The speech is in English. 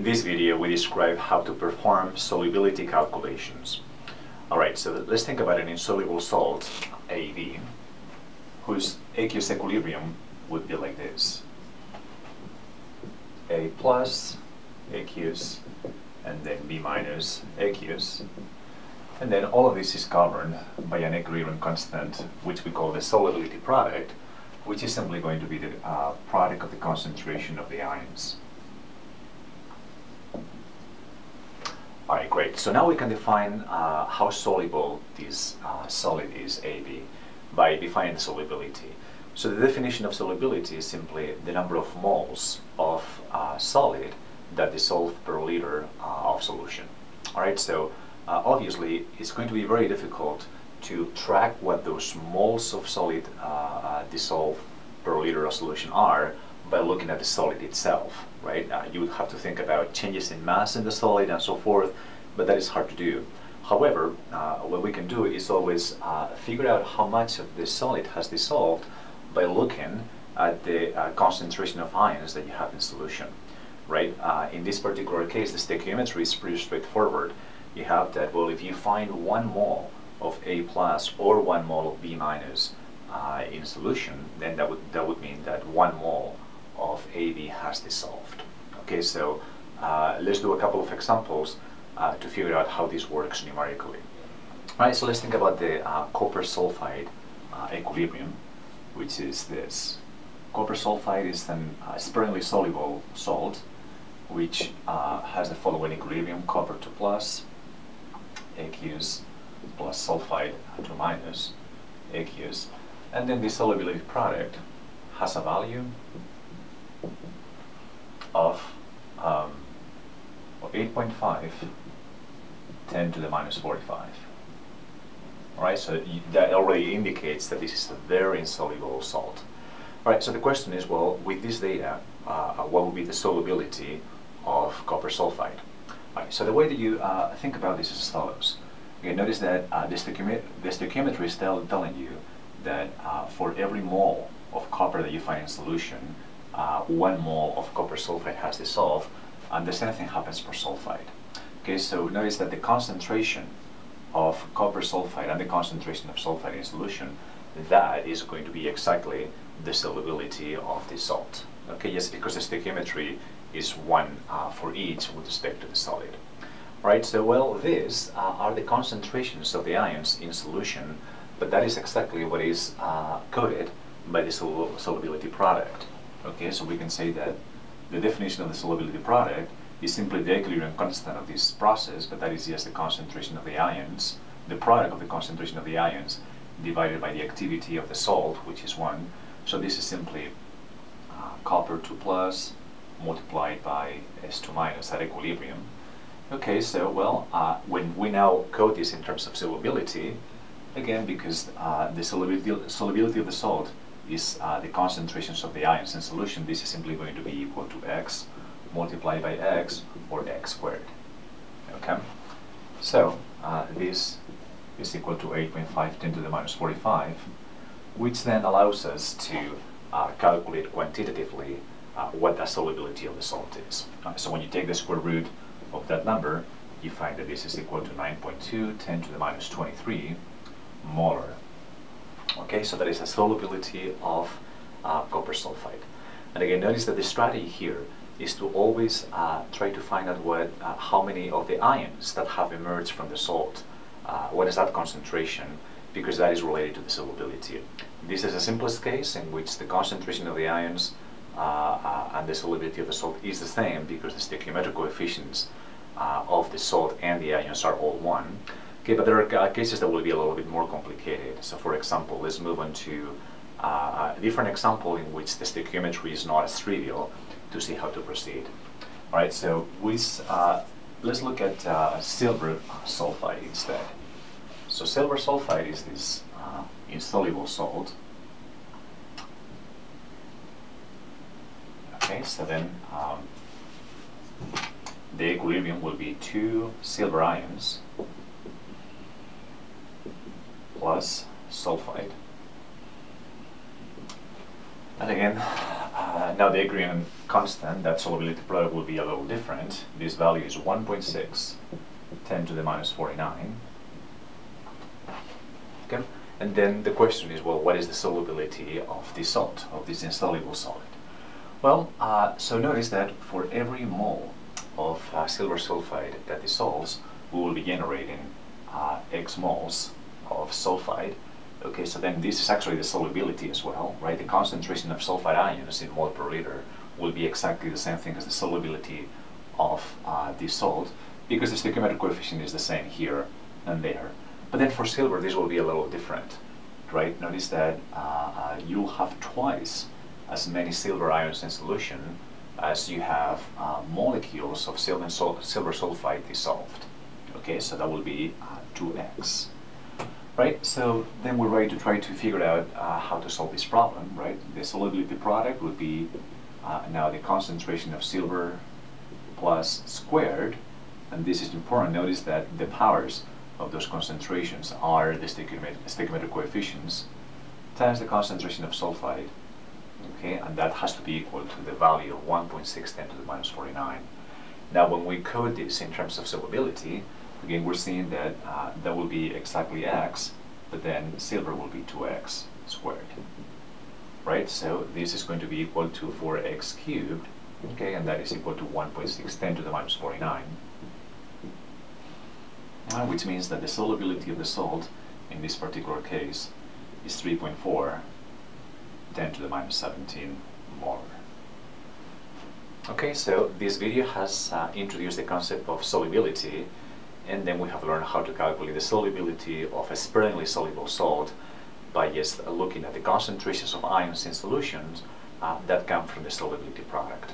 In this video we describe how to perform solubility calculations. Alright, so let's think about an insoluble salt, AB, whose aqueous equilibrium would be like this. A plus aqueous and then B minus aqueous. And then all of this is governed by an equilibrium constant, which we call the solubility product, which is simply going to be the uh, product of the concentration of the ions. Alright, great. So now we can define uh, how soluble this uh, solid is, AB, by defining the solubility. So the definition of solubility is simply the number of moles of uh, solid that dissolve per liter uh, of solution. Alright, so uh, obviously it's going to be very difficult to track what those moles of solid uh, dissolve per liter of solution are by looking at the solid itself, right? Uh, you would have to think about changes in mass in the solid and so forth, but that is hard to do. However, uh, what we can do is always uh, figure out how much of the solid has dissolved by looking at the uh, concentration of ions that you have in solution, right? Uh, in this particular case, the stoichiometry is pretty straightforward. You have that, well, if you find one mole of A plus or one mole of B minus uh, in solution, then that would, that would mean that one mole of AB has dissolved. Okay, so uh, let's do a couple of examples uh, to figure out how this works numerically. All right, so let's think about the uh, copper sulfide uh, equilibrium, which is this. Copper sulfide is an uh, sparingly soluble salt, which uh, has the following equilibrium, copper 2 plus, aqueous plus sulfide 2 minus, aqueous, and then the solubility product has a value of um, 8.5 10 to the minus 45. Alright, so that already indicates that this is a very insoluble salt. Alright, so the question is, well, with this data, uh, what would be the solubility of copper sulfide? Alright, so the way that you uh, think about this is as follows. Okay, notice that uh, the, stoichiometry, the stoichiometry is tell, telling you that uh, for every mole of copper that you find in solution, uh, one mole of copper sulfide has dissolved, and the same thing happens for sulfide. Okay, so notice that the concentration of copper sulfide and the concentration of sulfide in solution, that is going to be exactly the solubility of the salt. Okay, yes, because the stoichiometry is one uh, for each with respect to the solid. Right, so well, these uh, are the concentrations of the ions in solution, but that is exactly what is uh, coded by the sol solubility product. Okay, so we can say that the definition of the solubility product is simply the equilibrium constant of this process, but that is just the concentration of the ions, the product of the concentration of the ions divided by the activity of the salt, which is 1. So this is simply uh, copper 2 plus multiplied by S2 minus at equilibrium. Okay, so well, uh, when we now code this in terms of solubility, again, because uh, the solubility, solubility of the salt is uh, the concentrations of the ions in solution, this is simply going to be equal to x multiplied by x or x squared. Okay, so uh, this is equal to 8.5 10 to the minus 45, which then allows us to uh, calculate quantitatively uh, what the solubility of the salt is. So when you take the square root of that number, you find that this is equal to 9.2 10 to the minus 23 molar. Okay, so that is a solubility of uh, copper sulfide. And again, notice that the strategy here is to always uh, try to find out what, uh, how many of the ions that have emerged from the salt, uh, what is that concentration, because that is related to the solubility. This is the simplest case in which the concentration of the ions uh, uh, and the solubility of the salt is the same because the stoichiometric coefficients of the salt and the ions are all one. Okay, but there are cases that will be a little bit more complicated. So for example, let's move on to a different example in which the stoichiometry is not as trivial to see how to proceed. All right, so we, uh, let's look at uh, silver sulfide instead. So silver sulfide is this uh, insoluble salt. Okay, so then um, the equilibrium will be two silver ions plus sulfide. And again, uh, now the agreement constant, that solubility product will be a little different. This value is 1.6, 10 to the minus 49. Okay? And then the question is, well, what is the solubility of this salt, of this insoluble solid? Well, uh, so notice that for every mole of uh, silver sulfide that dissolves, we will be generating uh, X moles of sulfide. Okay, so then this is actually the solubility as well, right? The concentration of sulfide ions in mole per liter will be exactly the same thing as the solubility of uh, salt because the stoichiometric coefficient is the same here and there. But then for silver, this will be a little different, right? Notice that uh, uh, you'll have twice as many silver ions in solution as you have uh, molecules of silver, silver sulfide dissolved. Okay, so that will be 2x. Right, so then we're ready to try to figure out uh, how to solve this problem, right? The solubility product would be uh, now the concentration of silver plus squared, and this is important. Notice that the powers of those concentrations are the stoichiometric coefficients times the concentration of sulfide, okay, and that has to be equal to the value of 1.610 to the minus 49. Now when we code this in terms of solubility, again we're seeing that uh, that will be exactly x, but then silver will be 2x squared. Right, so this is going to be equal to 4x cubed, okay, and that is equal to 1.610 to the minus 49 uh, which means that the solubility of the salt in this particular case is 3.4 10 to the minus 17 molar. Okay, so this video has uh, introduced the concept of solubility and then we have learned how to calculate the solubility of a sparingly soluble salt by just looking at the concentrations of ions in solutions uh, that come from the solubility product.